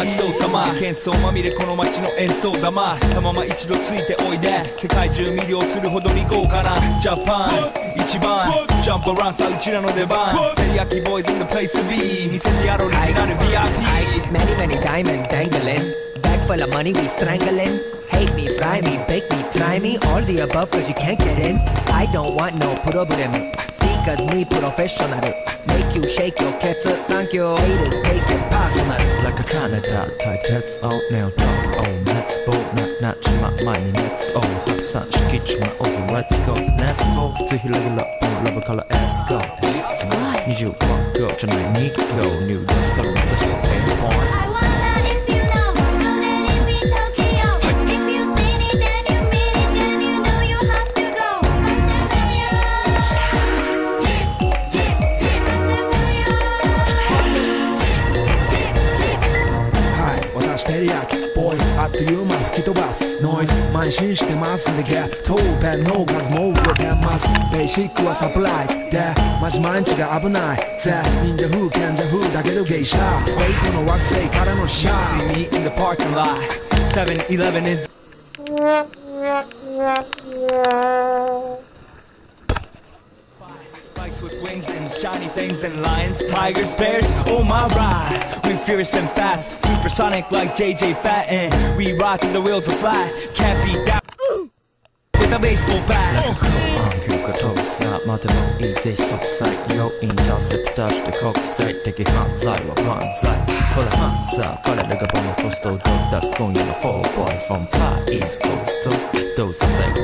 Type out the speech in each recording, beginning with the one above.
待ちどうさま喧騒まみれこの街の演奏玉たまま一度ついておいで世界中魅了するほどに豪華なジャパン一番ジャンプアランさうちらの出番テリヤキボーイズ in the place to be 見せてやろうリジナル VIP Many, many diamonds dangling. Bag full of money, we strangling. Hate me, fry me, bake me, try me. All the above, cause you can't get in. I don't want no problem. because me professional. Make you shake your kettle, thank you Haters take it personal. Like a Canada tight heads out now talk oh Let's go, not not my mind Let's go, hot such kitchen my over Let's go, let's go To heal level up, on level color, let's go Let's go, need you one girl, tonight need go New dance, so let's go, point あっという間吹き飛ばすノイズ慢心してますんでゲットペンの数も増えてますベーシックはサプライズでマジ毎日が危ないぜ忍者風賢者風だけどゲイシャフェイクの惑星からのシャ See ー me in the parking lot 7-Eleven is with wings and shiny things and lions, tigers, bears, oh my ride. We fierce and fast, supersonic like JJ Fatten. We rock till the wheels will fly, can't be down with a baseball bat. Easy yo. Pull a four boys from far east coast those are say,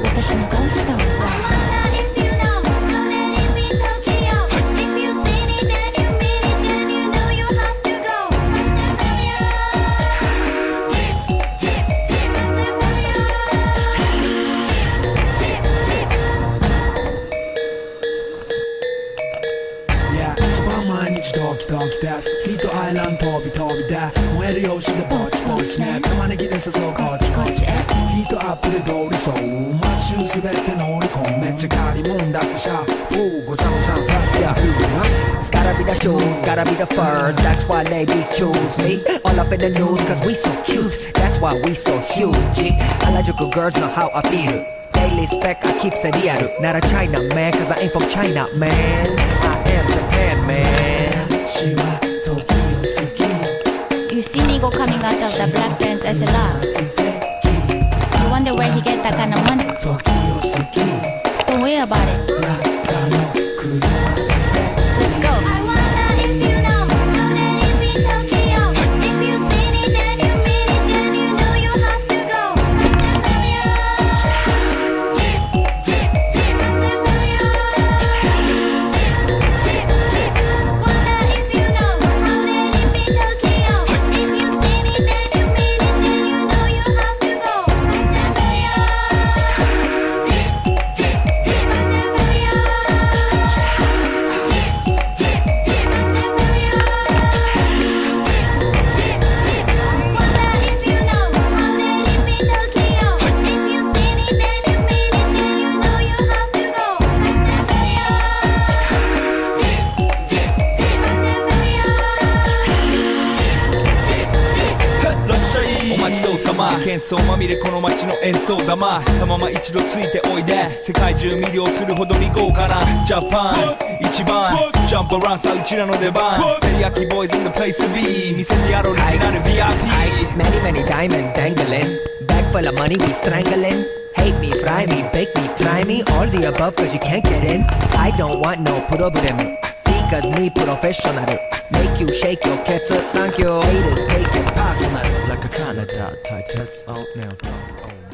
ドキドキですヒートアイランド飛び飛びで燃える用紙でぼちぼちね玉ねぎで誘うこっちこっちへヒートアップで通りそう街中すべて乗り込むめっちゃ借りもんだってシャフーごちゃごちゃファストやフーラス It's gotta be the shoes, gotta be the furs. That's why ladies choose me. All up in the news, cause we so cute. That's why we so huge. Harajuku girls know how I feel. Daily spec, I keep it real. Not a China man, cause I ain't from China, man. Coming out of the black Benz SLR. You wonder where he get that kind of money? 喧騒まみれこの街の演奏玉たまま一度ついておいで世界中魅了するほどに豪華なジャパン一番ジャンプアランさうちらの出番テリヤキボーイズ in the place to be 見せてやろうオリジナル VIP Many, many diamonds dangling. Bag full of money, we strangling. Hate me, fry me, bake me, try me. All the above, cause you can't get in. I don't want no problem. Because me professional. Make you shake your cats, thank you. Haters take it personal. Like a Canada tight heads out now talk